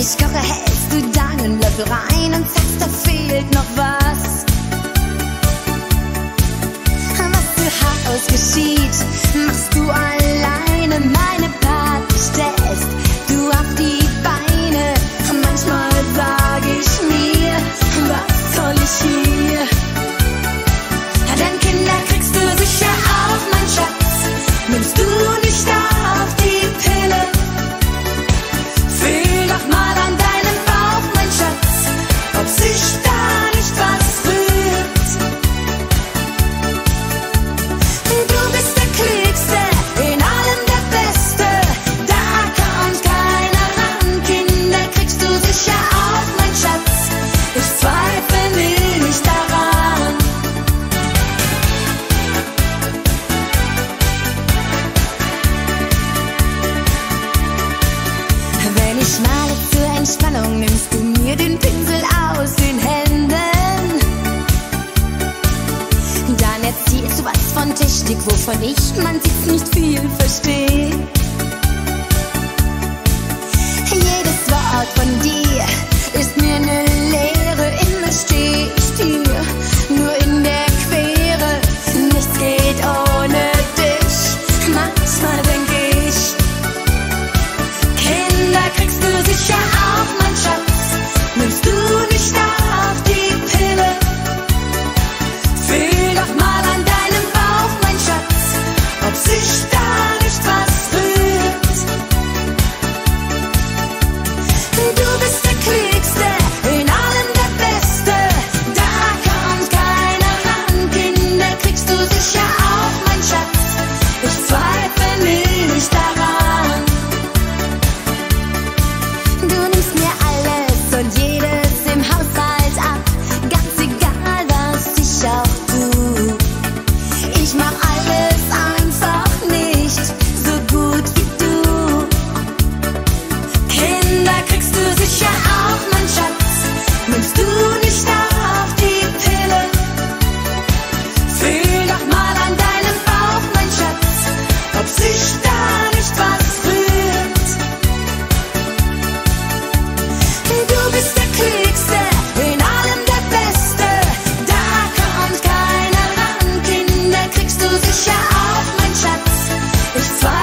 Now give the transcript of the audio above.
Ich koche, hältst du deinen Löffel rein und sagst, da fehlt noch was. Schmale zur Entspannung nimmst du mir den Pinsel aus den Händen. Dann erzählst du was von Technik, wovon ich, man sieht's nicht viel, verstehe. time.